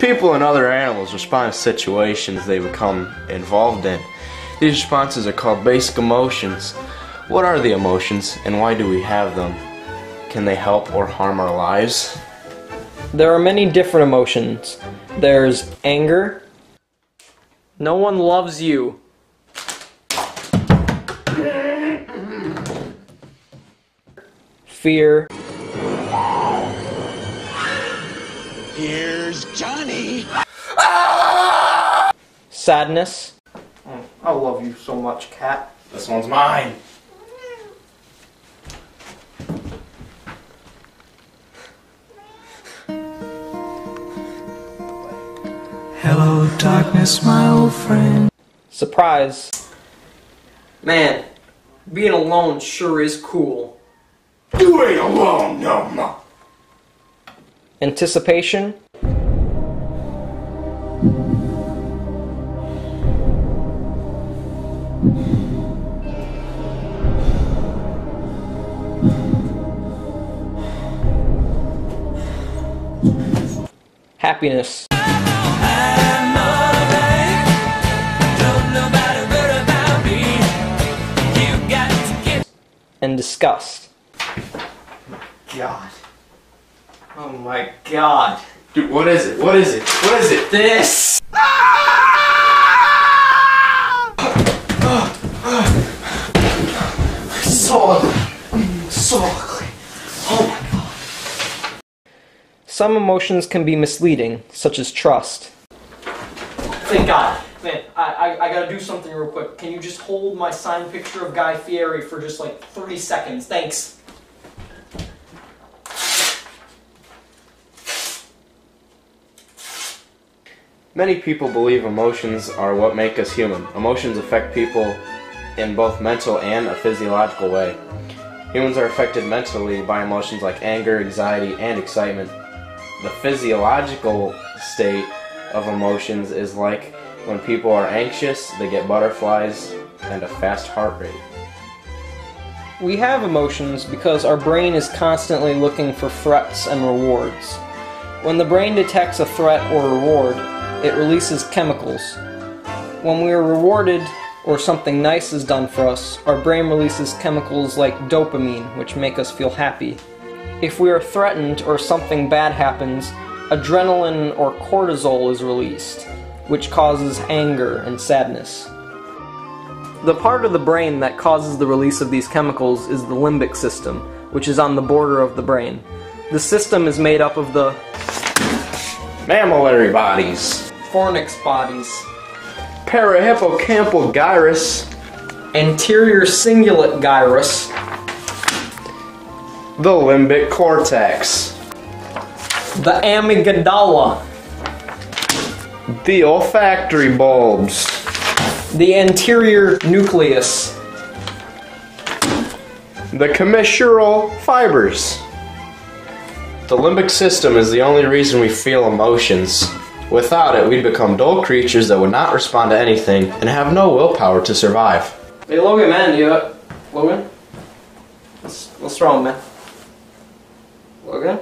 People and other animals respond to situations they become involved in. These responses are called basic emotions. What are the emotions and why do we have them? Can they help or harm our lives? There are many different emotions. There's anger. No one loves you. Fear. Here's Johnny. Sadness. Mm. I love you so much, cat. This one's mine. Hello, darkness, my old friend. Surprise. Man, being alone sure is cool. You ain't alone no more. Anticipation. Happiness. And disgust. God. Oh my god. Dude, what is it? What is it? What is it? This! so ugly. So ugly. Oh my god. Some emotions can be misleading, such as trust. Thank God. Man, I, I, I gotta do something real quick. Can you just hold my signed picture of Guy Fieri for just like 30 seconds? Thanks. Many people believe emotions are what make us human. Emotions affect people in both mental and a physiological way. Humans are affected mentally by emotions like anger, anxiety, and excitement. The physiological state of emotions is like when people are anxious, they get butterflies and a fast heart rate. We have emotions because our brain is constantly looking for threats and rewards. When the brain detects a threat or reward, it releases chemicals. When we are rewarded or something nice is done for us, our brain releases chemicals like dopamine, which make us feel happy. If we are threatened or something bad happens, adrenaline or cortisol is released, which causes anger and sadness. The part of the brain that causes the release of these chemicals is the limbic system, which is on the border of the brain. The system is made up of the Mammillary bodies. Fornix bodies, Parahippocampal gyrus. anterior cingulate gyrus, The limbic cortex. the amygdala, The olfactory bulbs. the anterior nucleus, The commissural fibers. The limbic system is the only reason we feel emotions. Without it, we'd become dull creatures that would not respond to anything and have no willpower to survive. Hey Logan, man, you uh, Logan? What's, what's wrong, man? Logan?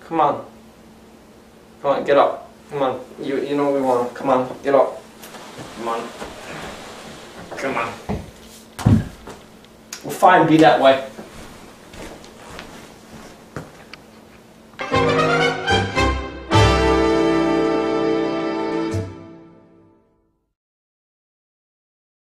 Come on. Come on, get up. Come on. You you know we want. Come on, get up. Come on. Come on. Well, fine, be that way.